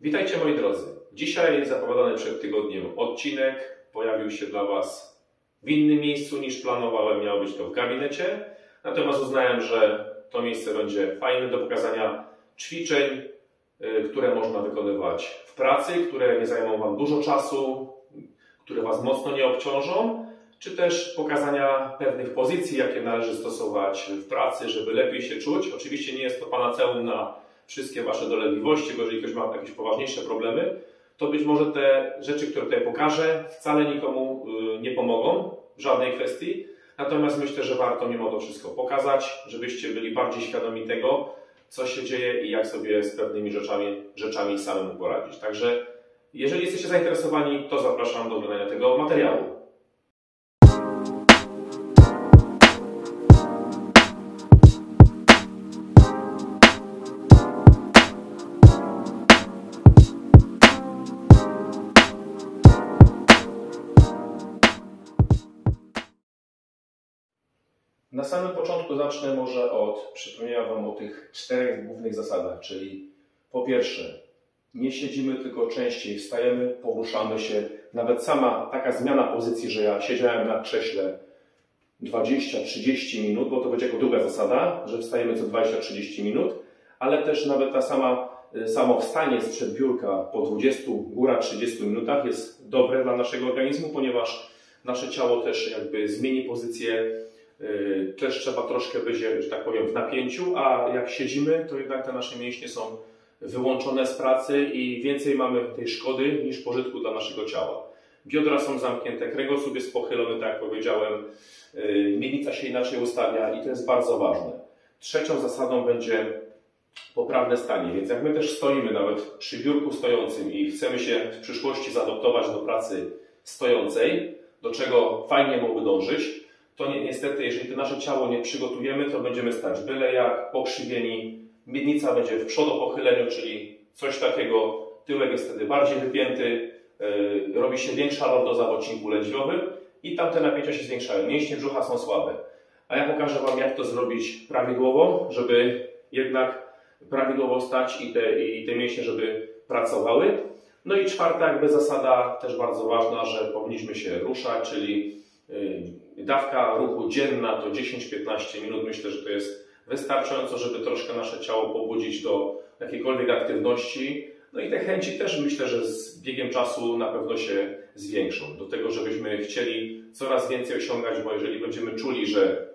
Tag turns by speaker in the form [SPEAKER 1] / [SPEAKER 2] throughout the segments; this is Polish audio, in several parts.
[SPEAKER 1] Witajcie moi drodzy. Dzisiaj zapowiadany przed tygodniem odcinek pojawił się dla Was w innym miejscu niż planowałem. Miało być to w gabinecie. Natomiast uznałem, że to miejsce będzie fajne do pokazania ćwiczeń, y, które można wykonywać w pracy, które nie zajmą Wam dużo czasu, które Was mocno nie obciążą, czy też pokazania pewnych pozycji, jakie należy stosować w pracy, żeby lepiej się czuć. Oczywiście nie jest to panaceum na wszystkie Wasze dolegliwości, bo jeżeli ktoś ma jakieś poważniejsze problemy, to być może te rzeczy, które tutaj pokażę, wcale nikomu y, nie pomogą w żadnej kwestii. Natomiast myślę, że warto mimo to wszystko pokazać, żebyście byli bardziej świadomi tego, co się dzieje i jak sobie z pewnymi rzeczami, rzeczami samemu poradzić. Także jeżeli jesteście zainteresowani, to zapraszam do oglądania tego materiału. Samym początku zacznę może od przypomnienia Wam o tych czterech głównych zasadach, czyli po pierwsze, nie siedzimy, tylko częściej wstajemy, poruszamy się. Nawet sama taka zmiana pozycji, że ja siedziałem na krześle 20-30 minut, bo to będzie jako druga zasada, że wstajemy co 20-30 minut, ale też nawet ta sama, y, samo wstanie sprzed biurka po 20, góra 30 minutach jest dobre dla naszego organizmu, ponieważ nasze ciało też jakby zmieni pozycję też trzeba troszkę być, że tak powiem, w napięciu, a jak siedzimy, to jednak te nasze mięśnie są wyłączone z pracy i więcej mamy tej szkody niż pożytku dla naszego ciała. Biodra są zamknięte, kręgosłup jest pochylony, tak jak powiedziałem, y, miednica się inaczej ustawia i to jest bardzo ważne. Trzecią zasadą będzie poprawne stanie, więc jak my też stoimy nawet przy biurku stojącym i chcemy się w przyszłości zaadoptować do pracy stojącej, do czego fajnie mogły dążyć, to ni niestety, jeżeli to nasze ciało nie przygotujemy, to będziemy stać byle jak, pokrzywieni, miednica będzie w przodopochyleniu, czyli coś takiego, tyłek jest wtedy bardziej wypięty, yy, robi się większa lordoza w odcinku lędźwiowym i tamte napięcia się zwiększają. Mięśnie brzucha są słabe. A ja pokażę Wam, jak to zrobić prawidłowo, żeby jednak prawidłowo stać i te, i te mięśnie, żeby pracowały. No i czwarta jakby zasada, też bardzo ważna, że powinniśmy się ruszać, czyli yy, dawka ruchu dzienna to 10-15 minut. Myślę, że to jest wystarczająco, żeby troszkę nasze ciało pobudzić do jakiejkolwiek aktywności. No i te chęci też myślę, że z biegiem czasu na pewno się zwiększą. Do tego, żebyśmy chcieli coraz więcej osiągać, bo jeżeli będziemy czuli, że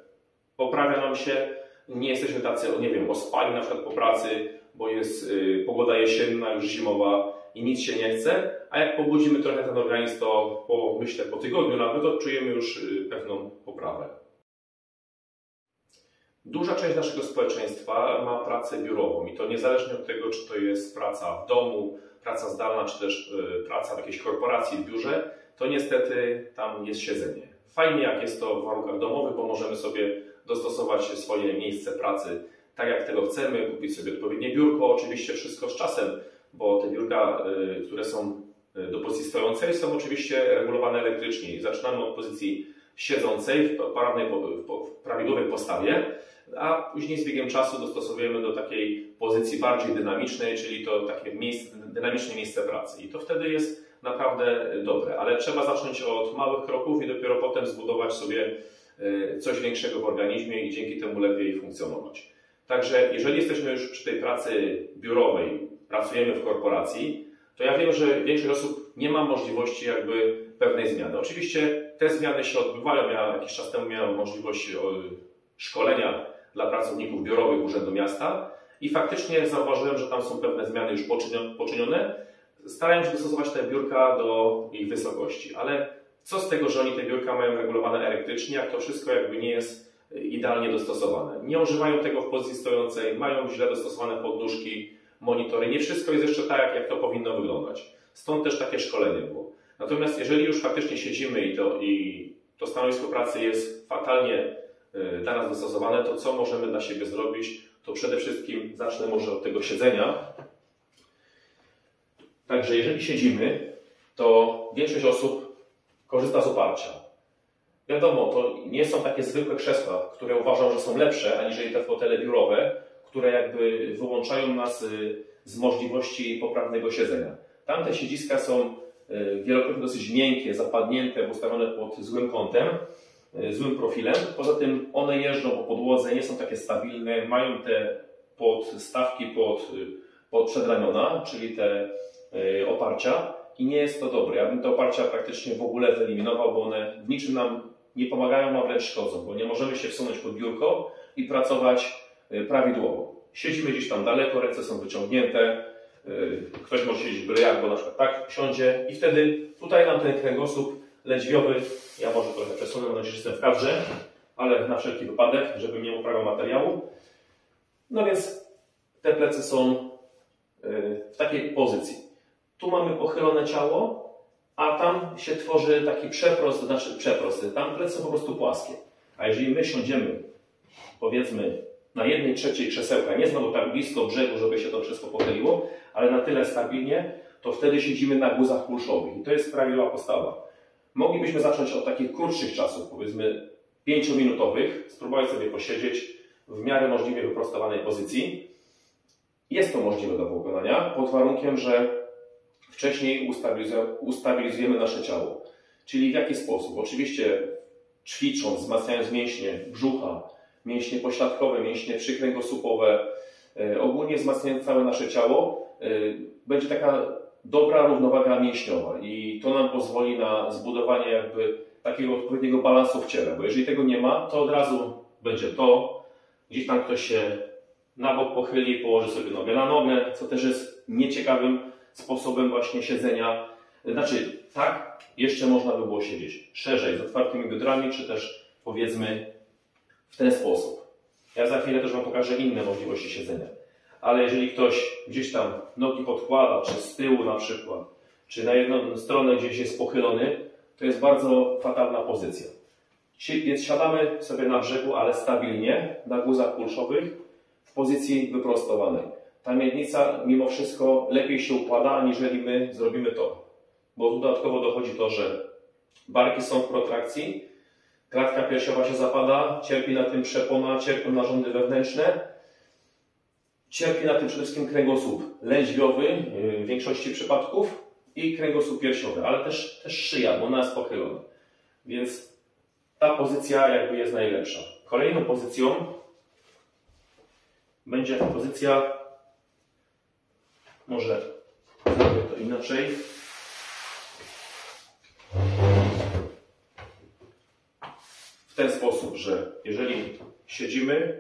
[SPEAKER 1] poprawia nam się, nie jesteśmy tacy, nie wiem, ospali na przykład po pracy, bo jest y, pogoda jesienna, już zimowa, i nic się nie chce, a jak pobudzimy trochę ten organizm, to po, myślę po tygodniu nawet odczujemy już y, pewną poprawę. Duża część naszego społeczeństwa ma pracę biurową i to niezależnie od tego, czy to jest praca w domu, praca zdalna, czy też y, praca w jakiejś korporacji w biurze, to niestety tam jest siedzenie. Fajnie jak jest to w warunkach domowych, bo możemy sobie dostosować swoje miejsce pracy tak jak tego chcemy, kupić sobie odpowiednie biurko, oczywiście wszystko z czasem, bo te biurka, y, które są y, do pozycji stojącej, są oczywiście regulowane elektrycznie. Zaczynamy od pozycji siedzącej w, prawnej, w prawidłowej postawie, a później z biegiem czasu dostosowujemy do takiej pozycji bardziej dynamicznej, czyli to takie miejsce, dynamiczne miejsce pracy. I to wtedy jest naprawdę dobre, ale trzeba zacząć od małych kroków i dopiero potem zbudować sobie y, coś większego w organizmie i dzięki temu lepiej funkcjonować. Także jeżeli jesteśmy już przy tej pracy biurowej, pracujemy w korporacji, to ja wiem, że większość osób nie ma możliwości jakby pewnej zmiany. Oczywiście te zmiany się odbywają. Ja jakiś czas temu miałem możliwość szkolenia dla pracowników biurowych Urzędu Miasta i faktycznie zauważyłem, że tam są pewne zmiany już poczynione. Starałem się dostosować te biurka do ich wysokości, ale co z tego, że oni te biurka mają regulowane elektrycznie, jak to wszystko jakby nie jest idealnie dostosowane. Nie używają tego w pozycji stojącej, mają źle dostosowane podnóżki, monitory. Nie wszystko jest jeszcze tak, jak to powinno wyglądać. Stąd też takie szkolenie było. Natomiast jeżeli już faktycznie siedzimy i to, i to stanowisko pracy jest fatalnie y, dla nas dostosowane, to co możemy dla siebie zrobić? To przede wszystkim zacznę może od tego siedzenia. Także jeżeli siedzimy, to większość osób korzysta z oparcia. Wiadomo, to nie są takie zwykłe krzesła, które uważam, że są lepsze aniżeli te fotele biurowe, które jakby wyłączają nas z możliwości poprawnego siedzenia. Tamte siedziska są wielokrotnie dosyć miękkie, zapadnięte, ustawione pod złym kątem, złym profilem. Poza tym one jeżdżą po podłodze, nie są takie stabilne, mają te podstawki pod, pod przedramiona, czyli te oparcia i nie jest to dobre. Ja bym te oparcia praktycznie w ogóle wyeliminował, bo one w niczym nam nie pomagają, a wręcz szkodzą, bo nie możemy się wsunąć pod biurko i pracować y, prawidłowo. Siedzimy gdzieś tam daleko, ręce są wyciągnięte, y, ktoś może siedzieć byle jak, bo na przykład tak siądzie i wtedy tutaj nam ten kręgosłup lędźwiowy, ja może trochę przesunę, mam nadzieję, że jestem w kadrze, ale na wszelki wypadek, żeby nie uprawiał materiału. No więc te plecy są y, w takiej pozycji. Tu mamy pochylone ciało, a tam się tworzy taki przeprost, znaczy przeprost, tam plecy są po prostu płaskie. A jeżeli my siądziemy, powiedzmy, na jednej trzeciej krzesełka, nie znowu tak blisko brzegu, żeby się to wszystko pochyliło, ale na tyle stabilnie, to wtedy siedzimy na guzach kulszowych. I to jest prawidłowa postawa. Moglibyśmy zacząć od takich krótszych czasów, powiedzmy pięciominutowych, spróbować sobie posiedzieć w miarę możliwie wyprostowanej pozycji. Jest to możliwe do wykonania, pod warunkiem, że wcześniej ustabilizujemy nasze ciało. Czyli w jaki sposób? Oczywiście ćwicząc, wzmacniając mięśnie brzucha, mięśnie pośladkowe, mięśnie przykręgosłupowe, e, ogólnie wzmacniając całe nasze ciało, e, będzie taka dobra równowaga mięśniowa i to nam pozwoli na zbudowanie jakby takiego odpowiedniego balansu w ciele, bo jeżeli tego nie ma, to od razu będzie to, gdzieś tam ktoś się na bok pochyli, położy sobie nogę. Na nogę, co też jest nieciekawym sposobem właśnie siedzenia. Znaczy, tak, jeszcze można by było siedzieć szerzej, z otwartymi biodrami, czy też powiedzmy w ten sposób. Ja za chwilę też Wam pokażę inne możliwości siedzenia. Ale jeżeli ktoś gdzieś tam nogi podkłada, czy z tyłu na przykład, czy na jedną stronę gdzieś jest pochylony, to jest bardzo fatalna pozycja. Więc siadamy sobie na brzegu, ale stabilnie, na guzach kulszowych, w pozycji wyprostowanej ta miednica mimo wszystko lepiej się układa, aniżeli my zrobimy to. Bo dodatkowo dochodzi to, że barki są w protrakcji, klatka piersiowa się zapada, cierpi na tym przepona, cierpią narządy wewnętrzne, cierpi na tym przede wszystkim kręgosłup lędźwiowy w większości przypadków i kręgosłup piersiowy, ale też, też szyja, bo ona jest pochylona. Więc ta pozycja jakby jest najlepsza. Kolejną pozycją będzie pozycja może zrobię to inaczej. W ten sposób, że jeżeli siedzimy,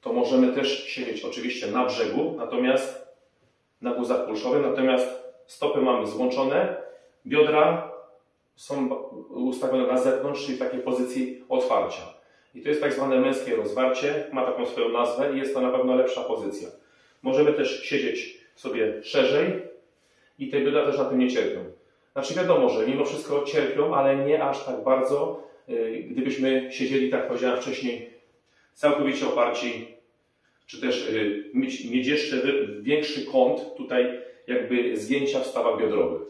[SPEAKER 1] to możemy też siedzieć oczywiście na brzegu, natomiast na guzach kulszowych, natomiast stopy mamy złączone, biodra są ustawione na zewnątrz, czyli w takiej pozycji otwarcia. I to jest tak zwane męskie rozwarcie, ma taką swoją nazwę i jest to na pewno lepsza pozycja. Możemy też siedzieć sobie szerzej i te biodra też na tym nie cierpią. Znaczy wiadomo, że mimo wszystko cierpią, ale nie aż tak bardzo, gdybyśmy siedzieli, tak powiedziałem wcześniej, całkowicie oparci, czy też y, mieć, mieć jeszcze większy kąt tutaj jakby zgięcia w stawach biodrowych.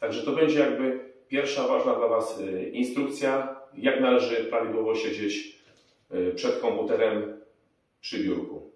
[SPEAKER 1] Także to będzie jakby pierwsza ważna dla Was y, instrukcja, jak należy prawidłowo siedzieć przed komputerem przy biurku.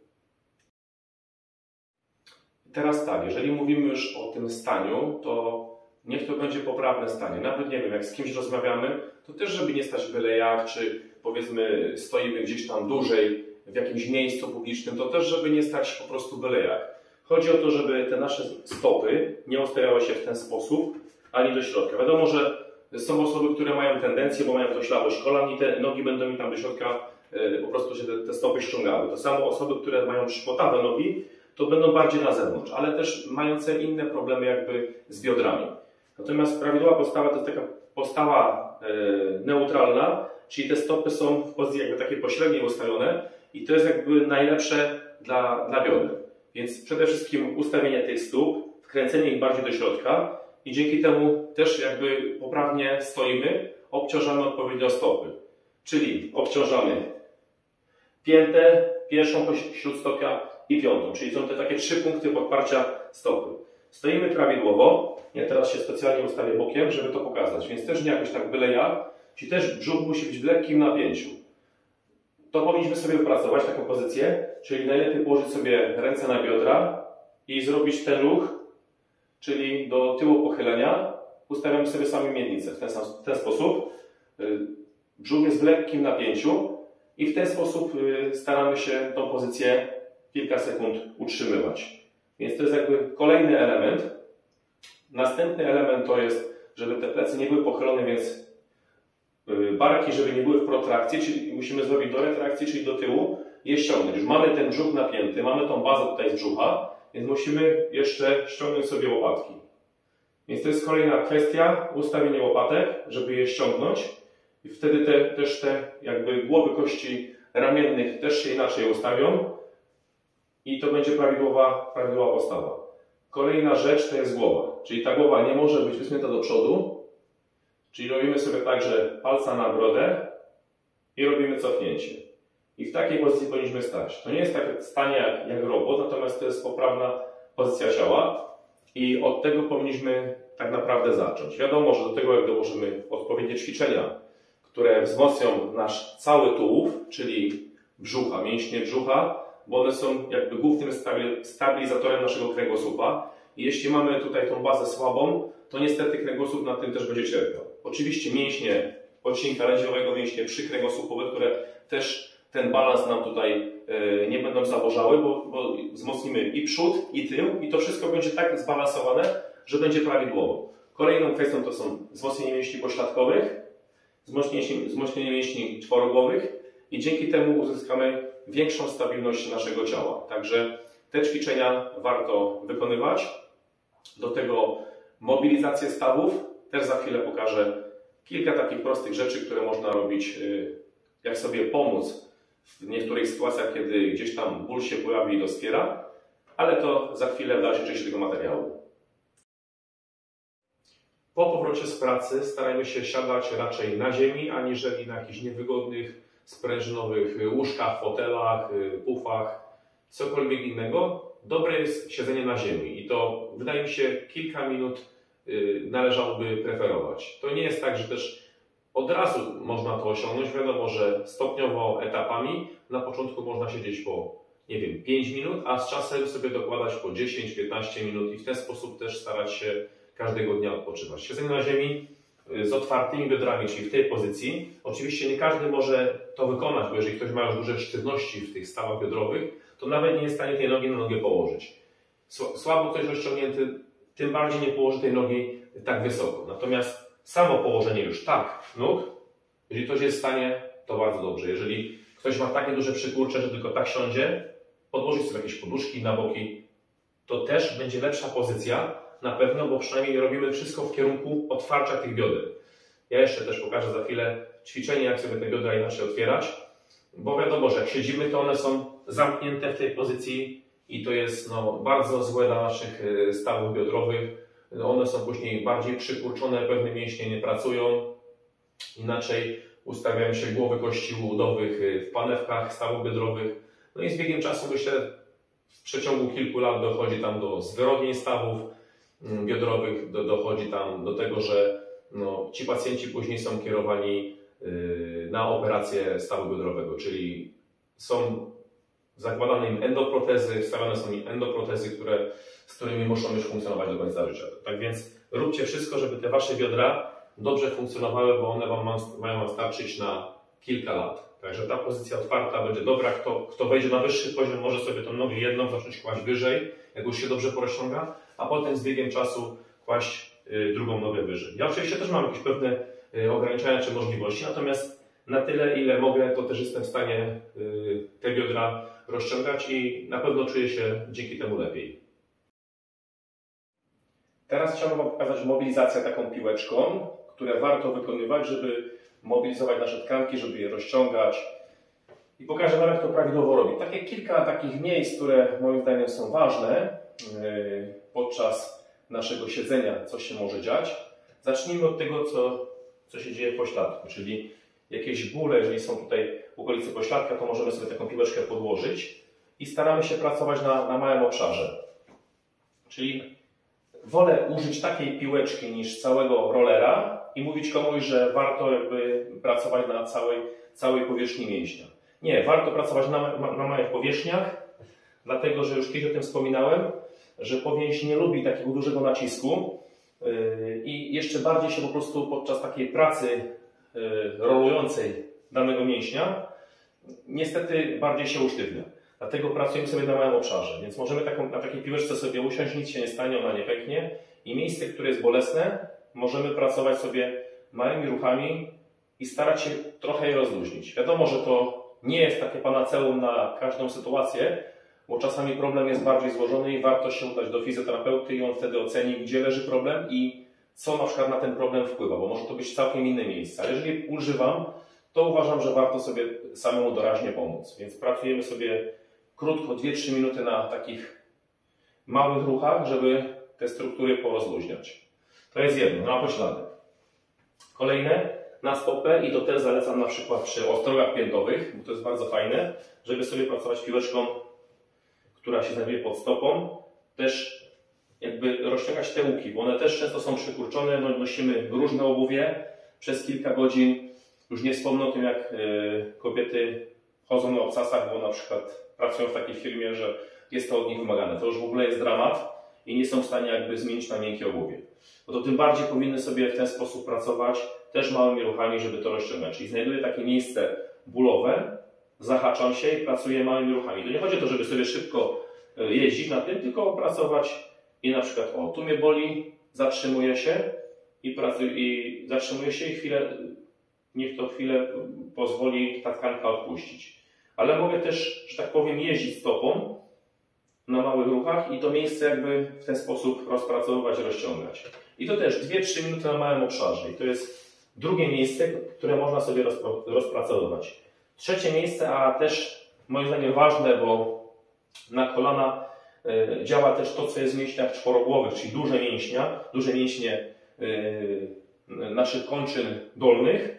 [SPEAKER 1] Teraz tak, jeżeli mówimy już o tym staniu, to niech to będzie poprawne stanie. Nawet nie wiem, jak z kimś rozmawiamy, to też, żeby nie stać byle jak, czy powiedzmy stoimy gdzieś tam dłużej w jakimś miejscu publicznym, to też, żeby nie stać po prostu byle jak. Chodzi o to, żeby te nasze stopy nie ustawiały się w ten sposób, ani do środka. Wiadomo, że są osoby, które mają tendencję, bo mają to ślabość kolan i te nogi będą mi tam do środka e, po prostu się te, te stopy ściągały. To samo osoby, które mają przypotawe nogi, to będą bardziej na zewnątrz, ale też mające inne problemy jakby z biodrami. Natomiast prawidłowa postawa to jest taka postawa e, neutralna, czyli te stopy są w pozycji jakby takiej pośredniej ustawione i to jest jakby najlepsze dla, dla. Więc przede wszystkim ustawienie tych stóp, wkręcenie ich bardziej do środka i dzięki temu też jakby poprawnie stoimy, obciążamy odpowiednio stopy. Czyli obciążamy piętę, pierwszą śródstopia, i piątą, czyli są te takie trzy punkty podparcia stopy. Stoimy prawidłowo, ja teraz się specjalnie ustawię bokiem, żeby to pokazać, więc też nie jakoś tak byle jak, czyli też brzuch musi być w lekkim napięciu. to powinniśmy sobie wypracować taką pozycję, czyli najlepiej położyć sobie ręce na biodra i zrobić ten ruch, czyli do tyłu pochylenia, ustawiamy sobie same miednicę w ten, w ten sposób. Y, brzuch jest w lekkim napięciu i w ten sposób y, staramy się tą pozycję kilka sekund utrzymywać. Więc to jest jakby kolejny element. Następny element to jest, żeby te plecy nie były pochylone, więc y, barki, żeby nie były w protrakcji, czyli musimy zrobić do retrakcji, czyli do tyłu, je ściągnąć. Już mamy ten brzuch napięty, mamy tą bazę tutaj z brzucha, więc musimy jeszcze ściągnąć sobie łopatki. Więc to jest kolejna kwestia, ustawienie łopatek, żeby je ściągnąć. I wtedy te, też te jakby głowy kości ramiennych też się inaczej ustawią i to będzie prawidłowa, prawidłowa postawa. Kolejna rzecz to jest głowa, czyli ta głowa nie może być wysunięta do przodu, czyli robimy sobie tak, że palca na brodę i robimy cofnięcie. I w takiej pozycji powinniśmy stać. To nie jest takie stanie jak, jak robot, natomiast to jest poprawna pozycja ciała i od tego powinniśmy tak naprawdę zacząć. Wiadomo, że do tego jak dołożymy odpowiednie ćwiczenia, które wzmocnią nasz cały tułów, czyli brzucha, mięśnie brzucha, bo one są jakby głównym stabilizatorem naszego kręgosłupa. I jeśli mamy tutaj tą bazę słabą, to niestety kręgosłup na tym też będzie cierpiał. Oczywiście mięśnie odcinka lędźwiowego, mięśnie przykręgosłupowe, które też ten balans nam tutaj e, nie będą zaburzały, bo, bo wzmocnimy i przód, i tył, i to wszystko będzie tak zbalansowane, że będzie prawidłowo. Kolejną kwestią to są wzmocnienie mięśni pośladkowych, wzmocnienie, wzmocnienie mięśni czworogłowych i dzięki temu uzyskamy większą stabilność naszego ciała. Także te ćwiczenia warto wykonywać. Do tego mobilizację stawów. Też za chwilę pokażę kilka takich prostych rzeczy, które można robić, y, jak sobie pomóc w niektórych sytuacjach, kiedy gdzieś tam ból się pojawi i doskwiera, ale to za chwilę w dalszej części tego materiału. Po powrocie z pracy starajmy się siadać raczej na ziemi, aniżeli na jakichś niewygodnych sprężynowych łóżkach, fotelach, y, pufach, cokolwiek innego. Dobre jest siedzenie na ziemi i to wydaje mi się kilka minut y, należałoby preferować. To nie jest tak, że też od razu można to osiągnąć. Wiadomo, że stopniowo etapami. Na początku można siedzieć po, nie wiem, 5 minut, a z czasem sobie dokładać po 10-15 minut i w ten sposób też starać się każdego dnia odpoczywać. Siedzenie na ziemi z otwartymi biodrami, czyli w tej pozycji. Oczywiście nie każdy może to wykonać, bo jeżeli ktoś ma już duże sztywności w tych stawach biodrowych, to nawet nie jest w stanie tej nogi na nogę położyć. Słabo ktoś rozciągnięty, tym bardziej nie położy tej nogi tak wysoko. Natomiast samo położenie już tak nóg, jeżeli ktoś jest w stanie, to bardzo dobrze. Jeżeli ktoś ma takie duże przykurcze, że tylko tak siądzie, podłożyć sobie jakieś poduszki na boki, to też będzie lepsza pozycja, na pewno, bo przynajmniej robimy wszystko w kierunku otwarcia tych bioder. Ja jeszcze też pokażę za chwilę ćwiczenie, jak sobie te biodra inaczej otwierać, bo wiadomo, że jak siedzimy, to one są zamknięte w tej pozycji i to jest no, bardzo złe dla naszych y, stawów biodrowych. One są później bardziej przykurczone, pewne mięśnie nie pracują, inaczej ustawiają się głowy kości udowych y, w panewkach stawów biodrowych. No i z biegiem czasu myślę, w przeciągu kilku lat dochodzi tam do zwyrodnień stawów, biodrowych do, dochodzi tam do tego, że no, ci pacjenci później są kierowani yy, na operację stawu biodrowego, czyli są zakładane im endoprotezy, wstawiane są im endoprotezy, które, z którymi muszą już funkcjonować do końca życia. Tak więc róbcie wszystko, żeby te wasze biodra dobrze funkcjonowały, bo one wam mają wam starczyć na kilka lat. Także ta pozycja otwarta będzie dobra. Kto, kto wejdzie na wyższy poziom, może sobie tą nogę jedną zacząć kłaść wyżej, jak już się dobrze porozciąga a potem z biegiem czasu kłaść y, drugą nogę wyżej. Ja oczywiście też mam jakieś pewne y, ograniczenia czy możliwości, natomiast na tyle, ile mogę, to też jestem w stanie y, te biodra rozciągać i na pewno czuję się dzięki temu lepiej. Teraz chciałbym pokazać mobilizację taką piłeczką, które warto wykonywać, żeby mobilizować nasze tkanki, żeby je rozciągać. I pokażę Wam, jak to prawidłowo robić. Takie kilka takich miejsc, które moim zdaniem są ważne podczas naszego siedzenia, co się może dziać. Zacznijmy od tego, co, co się dzieje w pośladku, czyli jakieś bóle, jeżeli są tutaj w okolicy pośladka, to możemy sobie taką piłeczkę podłożyć i staramy się pracować na, na małym obszarze. Czyli wolę użyć takiej piłeczki niż całego rollera i mówić komuś, że warto jakby pracować na całej, całej powierzchni mięśnia. Nie, warto pracować na, na małych powierzchniach, dlatego że już kiedyś o tym wspominałem, że powięź nie lubi takiego dużego nacisku yy, i jeszcze bardziej się po prostu podczas takiej pracy yy, rolującej danego mięśnia niestety bardziej się usztywnia. Dlatego pracujemy sobie na małym obszarze, więc możemy taką, na takiej piłeczce sobie usiąść, nic się nie stanie, ona nie pęknie i miejsce, które jest bolesne, możemy pracować sobie małymi ruchami i starać się trochę je rozluźnić. Wiadomo, że to nie jest takie panaceum na każdą sytuację, bo czasami problem jest bardziej złożony i warto się udać do fizjoterapeuty i on wtedy oceni, gdzie leży problem i co na przykład na ten problem wpływa, bo może to być całkiem inne miejsce. Ale jeżeli używam, to uważam, że warto sobie samemu doraźnie pomóc. Więc pracujemy sobie krótko, 2-3 minuty na takich małych ruchach, żeby te struktury porozluźniać. To jest jedno, na pośladek. Kolejne, na stopę i to też zalecam na przykład przy ostrogach piętowych, bo to jest bardzo fajne, żeby sobie pracować piłeczką, która się znajduje pod stopą, też jakby rozciągać te łuki, bo one też często są przykurczone, no, nosimy różne obuwie przez kilka godzin. Już nie wspomnę o tym, jak y, kobiety chodzą na obcasach, bo na przykład pracują w takiej firmie, że jest to od nich wymagane. To już w ogóle jest dramat i nie są w stanie jakby zmienić na miękkie obuwie. No to tym bardziej powinny sobie w ten sposób pracować, też małymi ruchami, żeby to rozciągać. Czyli znajduję takie miejsce bólowe, zahaczam się i pracuję małymi ruchami. To nie chodzi o to, żeby sobie szybko e, jeździć na tym, tylko pracować i na przykład, o, tu mnie boli, zatrzymuję się i pracuję, i zatrzymuję się i chwilę, niech to chwilę pozwoli ta tkanka odpuścić. Ale mogę też, że tak powiem, jeździć stopą na małych ruchach i to miejsce jakby w ten sposób rozpracowywać, rozciągać. I to też 2-3 minuty na małym obszarze. I to jest drugie miejsce, które można sobie rozpracowywać. Trzecie miejsce, a też moim zdaniem ważne, bo na kolana y, działa też to, co jest w mięśniach czworogłowych, czyli duże mięśnia, duże mięśnie y, naszych kończyn dolnych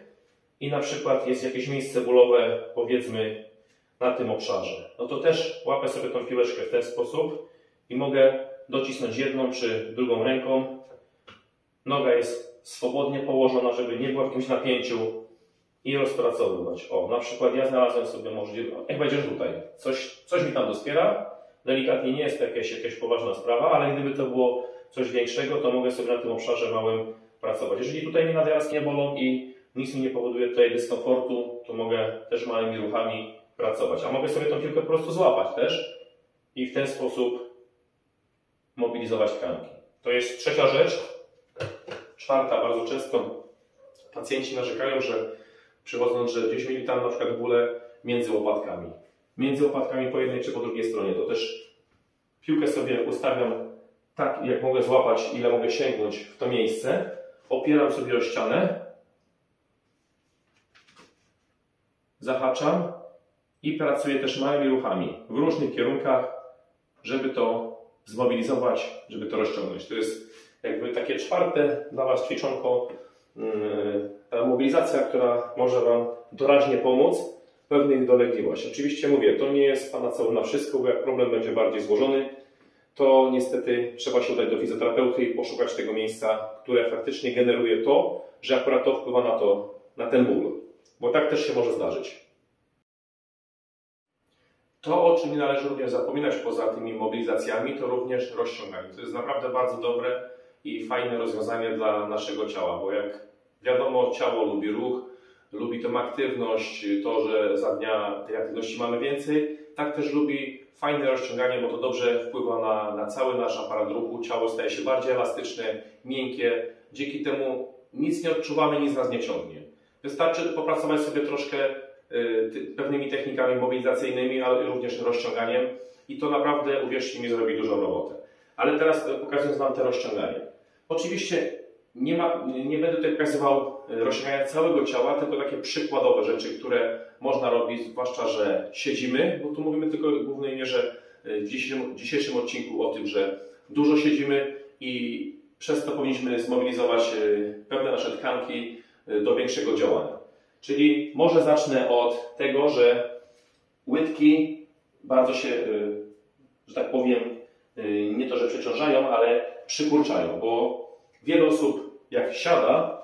[SPEAKER 1] i na przykład jest jakieś miejsce bólowe, powiedzmy na tym obszarze. No to też łapę sobie tą piłeczkę w ten sposób i mogę docisnąć jedną czy drugą ręką. Noga jest swobodnie położona, żeby nie była w jakimś napięciu i rozpracowywać. O, na przykład ja znalazłem sobie możliwość, jak będziesz tutaj, coś, coś mi tam dospiera, delikatnie nie jest to jakaś, jakaś poważna sprawa, ale gdyby to było coś większego, to mogę sobie na tym obszarze małym pracować. Jeżeli tutaj mnie nadjarazki nie bolą i nic mi nie powoduje tutaj dyskomfortu, to mogę też małymi ruchami pracować. A mogę sobie tą piłkę po prostu złapać też i w ten sposób mobilizować tkanki. To jest trzecia rzecz. Czwarta, bardzo często pacjenci narzekają, że przychodząc, że gdzieś mieli tam na przykład bóle między łopatkami. Między łopatkami po jednej czy po drugiej stronie. To też piłkę sobie ustawiam tak, jak mogę złapać, ile mogę sięgnąć w to miejsce. Opieram sobie o ścianę. Zahaczam i pracuję też małymi ruchami w różnych kierunkach, żeby to zmobilizować, żeby to rozciągnąć. To jest jakby takie czwarte dla Was ćwiczonko, yy, ta mobilizacja, która może Wam doraźnie pomóc w pewnych dolegliwościach. Oczywiście mówię, to nie jest panaceum na wszystko, bo jak problem będzie bardziej złożony, to niestety trzeba się udać do fizjoterapeuty i poszukać tego miejsca, które faktycznie generuje to, że akurat to wpływa na to, na ten ból. Bo tak też się może zdarzyć. To, o czym nie należy również zapominać poza tymi mobilizacjami, to również rozciąganie. To jest naprawdę bardzo dobre i fajne rozwiązanie dla naszego ciała, bo jak wiadomo, ciało lubi ruch, lubi tą aktywność, to, że za dnia tej aktywności mamy więcej, tak też lubi fajne rozciąganie, bo to dobrze wpływa na, na cały nasz aparat ruchu. Ciało staje się bardziej elastyczne, miękkie. Dzięki temu nic nie odczuwamy, nic nas nie ciągnie. Wystarczy popracować sobie troszkę Y, pewnymi technikami mobilizacyjnymi, ale również rozciąganiem i to naprawdę, uwierzcie mi, zrobi dużą robotę. Ale teraz pokazując Wam te rozciąganie. Oczywiście nie, ma, nie będę tutaj pokazywał y, rozciągania całego ciała, tylko takie przykładowe rzeczy, które można robić, zwłaszcza, że siedzimy, bo tu mówimy tylko w głównej mierze y, w dzisiejszym, dzisiejszym odcinku o tym, że dużo siedzimy i przez to powinniśmy zmobilizować pewne nasze tkanki do większego działania. Czyli może zacznę od tego, że łydki bardzo się, że tak powiem, nie to, że przeciążają, ale przykurczają, bo wiele osób jak siada,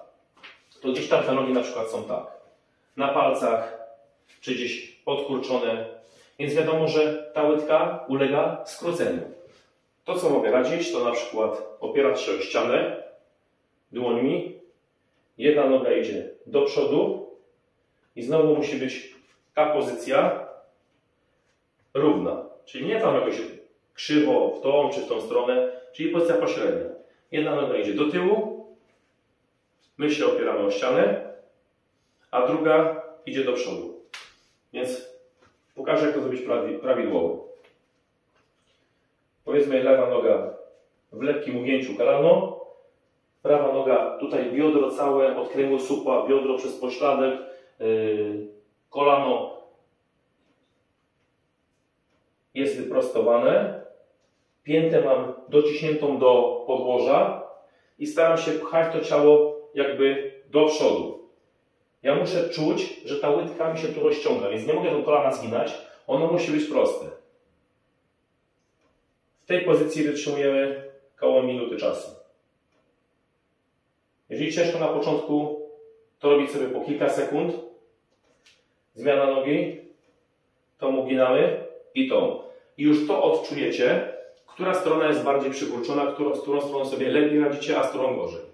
[SPEAKER 1] to gdzieś tam te nogi na przykład są tak. Na palcach czy gdzieś podkurczone. Więc wiadomo, że ta łydka ulega skróceniu. To, co mogę radzić, to na przykład opierać się o ścianę dłońmi. Jedna noga idzie do przodu i znowu musi być ta pozycja równa. Czyli nie tam jakoś krzywo w tą czy w tą stronę, czyli pozycja pośrednia. Jedna noga idzie do tyłu, my się opieramy o ścianę, a druga idzie do przodu. Więc pokażę, jak to zrobić prawidłowo. Powiedzmy, lewa noga w lekkim ugięciu kolano, prawa noga tutaj biodro całe od kręgosłupa, biodro przez pośladek, yy, kolano jest wyprostowane, piętę mam dociśniętą do podłoża i staram się pchać to ciało jakby do przodu. Ja muszę czuć, że ta łydka mi się tu rozciąga, więc nie mogę do kolana zginać. Ono musi być proste. W tej pozycji wytrzymujemy koło minuty czasu. Jeżeli ciężko na początku, to robić sobie po kilka sekund. Zmiana nogi, tą uginamy i tą. I już to odczujecie, która strona jest bardziej przykurczona, którą, z którą stroną sobie lepiej radzicie, a z którą gorzej.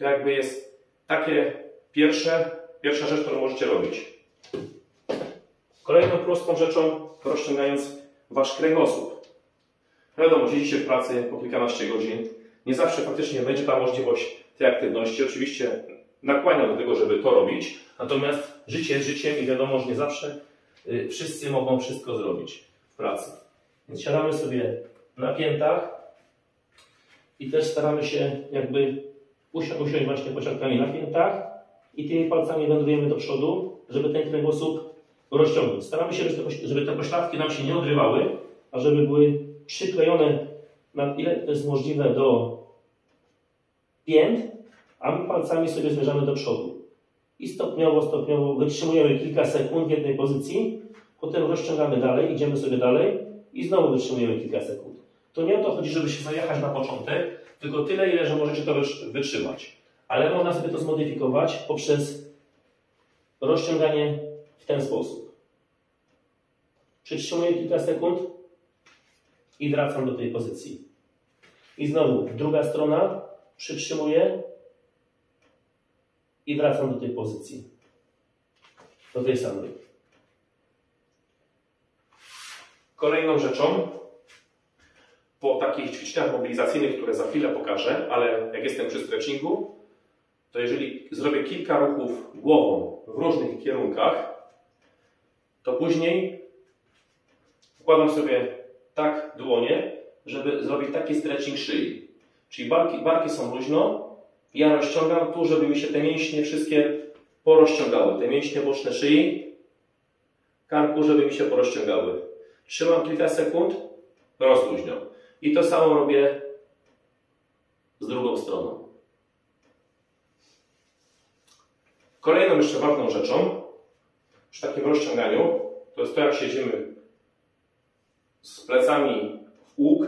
[SPEAKER 1] To jakby jest takie pierwsze, pierwsza rzecz, którą możecie robić. Kolejną prostą rzeczą, rozciągając wasz kręgosłup. Wiadomo, siedzicie w pracy po kilkanaście godzin. Nie zawsze faktycznie będzie ta możliwość tej aktywności. Oczywiście nakłaniam do tego, żeby to robić. Natomiast życie jest życiem i wiadomo, że nie zawsze y, wszyscy mogą wszystko zrobić w pracy. Więc siadamy sobie na piętach i też staramy się jakby usiąść, właśnie pociągami na piętach i tymi palcami wędrujemy do przodu, żeby ten kręgosłup rozciągnąć. Staramy się, żeby te pośladki nam się nie odrywały, a żeby były przyklejone na ile to jest możliwe do pięt, a my palcami sobie zmierzamy do przodu. I stopniowo, stopniowo wytrzymujemy kilka sekund w jednej pozycji, potem rozciągamy dalej, idziemy sobie dalej i znowu wytrzymujemy kilka sekund. To nie o to chodzi, żeby się zajechać na początek, tylko tyle, ile że możecie to wytrzymać. Ale można sobie to zmodyfikować poprzez rozciąganie w ten sposób. Przytrzymuję kilka sekund i wracam do tej pozycji. I znowu druga strona, przytrzymuję i wracam do tej pozycji. Do tej samej. Kolejną rzeczą po takich ćwiczeniach mobilizacyjnych, które za chwilę pokażę, ale jak jestem przy stretchingu, to jeżeli zrobię kilka ruchów głową w różnych kierunkach, to później wkładam sobie tak dłonie, żeby zrobić taki stretching szyi. Czyli barki, barki są luźno, ja rozciągam tu, żeby mi się te mięśnie wszystkie porozciągały. Te mięśnie boczne szyi, karku, żeby mi się porozciągały. Trzymam kilka sekund, rozluźniam. I to samo robię z drugą stroną. Kolejną jeszcze ważną rzeczą przy takim rozciąganiu to jest to, jak siedzimy z plecami w łuk.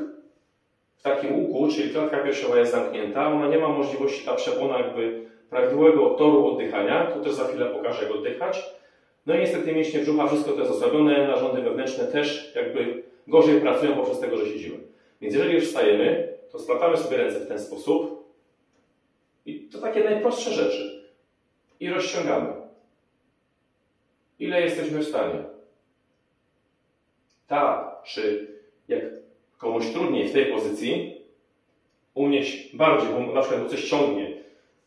[SPEAKER 1] W takim łuku, czyli klatka piersiowa jest zamknięta, ona nie ma możliwości, ta przepona jakby prawidłowego toru oddychania. To też za chwilę pokażę, jak oddychać. No i niestety mięśnie brzucha, wszystko to jest osłabione, narządy wewnętrzne też jakby gorzej pracują poprzez tego, że siedzimy. Więc jeżeli już wstajemy, to splatamy sobie ręce w ten sposób i to takie najprostsze rzeczy. I rozciągamy. Ile jesteśmy w stanie? Tak, czy jak komuś trudniej w tej pozycji, unieść bardziej, bo na przykład coś ciągnie,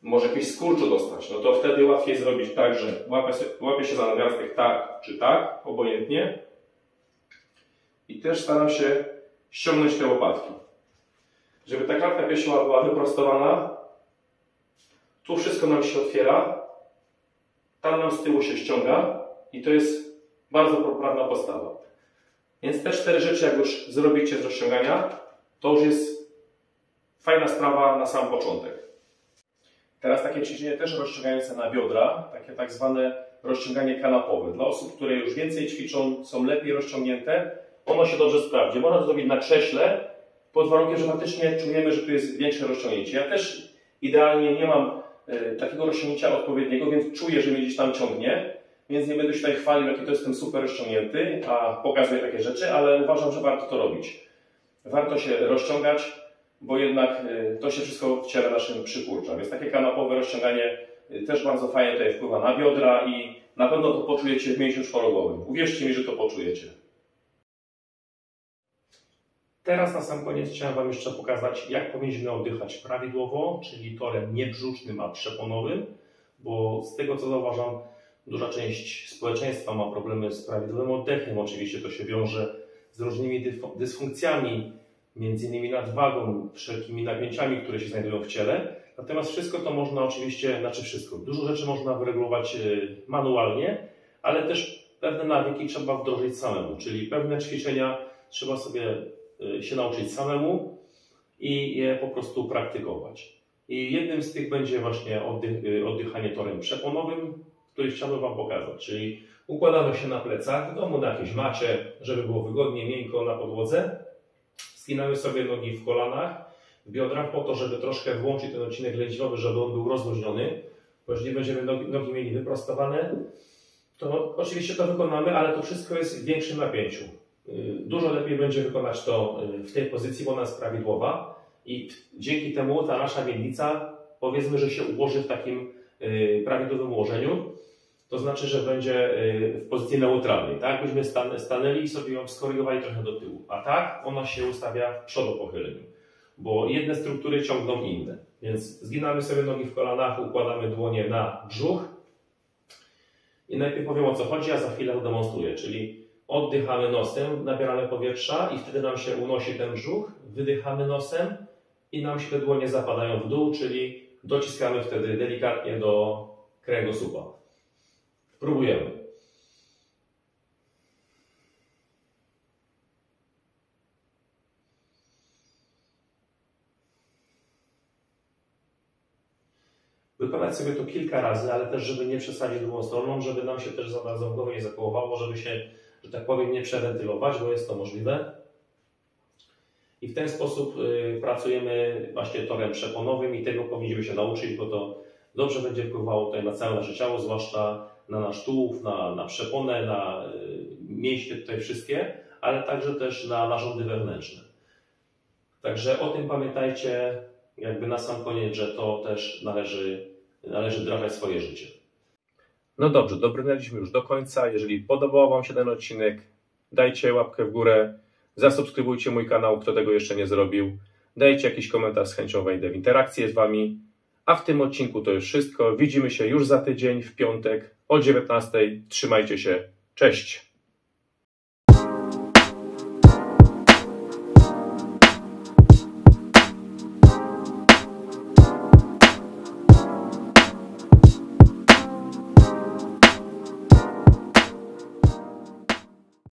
[SPEAKER 1] może jakiś skurczu dostać, no to wtedy łatwiej zrobić tak, że łapie, łapie się za nadgarstek tak czy tak, obojętnie. I też staram się ściągnąć te łopatki. Żeby ta klatka piersiowa była wyprostowana, tu wszystko nam się otwiera, tam nam z tyłu się ściąga i to jest bardzo poprawna postawa. Więc te cztery rzeczy, jak już zrobicie z rozciągania, to już jest fajna sprawa na sam początek. Teraz takie ćwiczenie też rozciągające na biodra, takie tak zwane rozciąganie kanapowe. Dla osób, które już więcej ćwiczą, są lepiej rozciągnięte, ono się dobrze sprawdzi. Można to zrobić na krześle, pod warunkiem, że faktycznie czujemy, że tu jest większe rozciągnięcie. Ja też idealnie nie mam y, takiego rozciągnięcia odpowiedniego, więc czuję, że mnie gdzieś tam ciągnie. więc nie będę się tutaj chwalił, jaki to jestem super rozciągnięty, a pokazuję takie rzeczy, ale uważam, że warto to robić. Warto się rozciągać, bo jednak y, to się wszystko w naszym przykurcza. Więc takie kanapowe rozciąganie y, też bardzo fajnie tutaj wpływa na biodra i na pewno to poczujecie w mięsiu czworogłowym. Uwierzcie mi, że to poczujecie. Teraz na sam koniec chciałem Wam jeszcze pokazać, jak powinniśmy oddychać prawidłowo, czyli torem nie brzusznym, a przeponowym, bo z tego co zauważam, duża część społeczeństwa ma problemy z prawidłowym oddechem. Oczywiście to się wiąże z różnymi dysfunkcjami, między innymi nadwagą, wszelkimi napięciami, które się znajdują w ciele. Natomiast wszystko to można oczywiście, znaczy wszystko, dużo rzeczy można wyregulować e, manualnie, ale też pewne nawyki trzeba wdrożyć samemu, czyli pewne ćwiczenia trzeba sobie się nauczyć samemu i je po prostu praktykować. I jednym z tych będzie właśnie oddych, e, oddychanie torem przeponowym, który chciałbym Wam pokazać, czyli układamy się na plecach, w domu na jakiejś macie, żeby było wygodnie, miękko na podłodze, skinamy sobie nogi w kolanach, w biodrach po to, żeby troszkę włączyć ten odcinek lędźwiowy, żeby on był rozluźniony, bo jeżeli będziemy nogi, nogi mieli wyprostowane, to oczywiście to wykonamy, ale to wszystko jest w większym napięciu. Y, dużo lepiej będzie wykonać to y, w tej pozycji, bo ona jest prawidłowa i dzięki temu ta nasza miednica powiedzmy, że się ułoży w takim y, prawidłowym ułożeniu. To znaczy, że będzie w pozycji neutralnej. Tak? Byśmy stanęli i sobie ją skorygowali trochę do tyłu. A tak ona się ustawia w przodu pochyleniu bo jedne struktury ciągną inne. Więc zginamy sobie nogi w kolanach, układamy dłonie na brzuch i najpierw powiem o co chodzi, a za chwilę to demonstruję, czyli oddychamy nosem, nabieramy powietrza i wtedy nam się unosi ten brzuch, wydychamy nosem i nam się te dłonie zapadają w dół, czyli dociskamy wtedy delikatnie do kręgosłupa. Próbujemy. wykonać sobie to kilka razy, ale też, żeby nie przesadzić drugą stroną, żeby nam się też za bardzo w głowie nie zakołowało, żeby się, że tak powiem, nie przewentylować, bo jest to możliwe. I w ten sposób y, pracujemy właśnie torem przeponowym i tego powinniśmy się nauczyć, bo to dobrze będzie wpływało tutaj na całe nasze ciało, zwłaszcza na nasz tułów, na, na przeponę, na y, mięśnie tutaj wszystkie, ale także też na narządy wewnętrzne. Także o tym pamiętajcie jakby na sam koniec, że to też należy należy wdrażać swoje życie. No dobrze, dobrnęliśmy już do końca. Jeżeli podobał Wam się ten odcinek, dajcie łapkę w górę, zasubskrybujcie mój kanał, kto tego jeszcze nie zrobił. Dajcie jakiś komentarz, z chęcią wejdę w interakcję z Wami. A w tym odcinku to już wszystko. Widzimy się już za tydzień, w piątek o 19. Trzymajcie się. Cześć!